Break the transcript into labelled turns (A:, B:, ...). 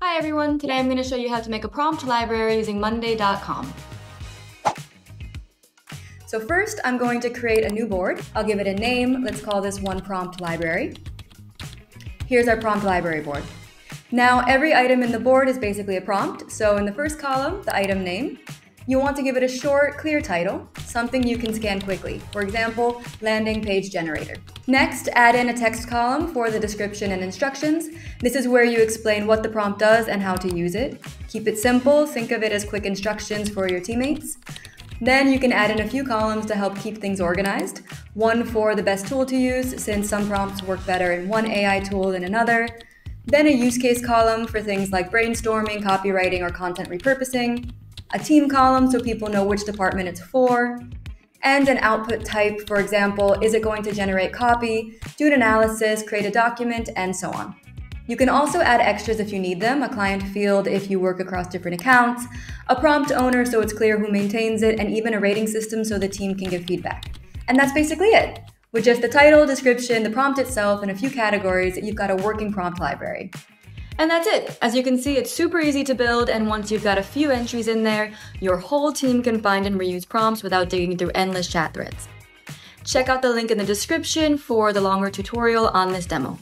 A: Hi everyone, today I'm going to show you how to make a prompt library using monday.com. So first, I'm going to create a new board. I'll give it a name. Let's call this one prompt library. Here's our prompt library board. Now, every item in the board is basically a prompt. So in the first column, the item name, you want to give it a short, clear title, something you can scan quickly. For example, landing page generator. Next, add in a text column for the description and instructions. This is where you explain what the prompt does and how to use it. Keep it simple, think of it as quick instructions for your teammates. Then you can add in a few columns to help keep things organized. One for the best tool to use, since some prompts work better in one AI tool than another. Then a use case column for things like brainstorming, copywriting, or content repurposing a team column so people know which department it's for, and an output type, for example, is it going to generate copy, do an analysis, create a document, and so on. You can also add extras if you need them, a client field if you work across different accounts, a prompt owner so it's clear who maintains it, and even a rating system so the team can give feedback. And that's basically it. With just the title, description, the prompt itself, and a few categories, you've got a working prompt library. And that's it. As you can see, it's super easy to build, and once you've got a few entries in there, your whole team can find and reuse prompts without digging through endless chat threads. Check out the link in the description for the longer tutorial on this demo.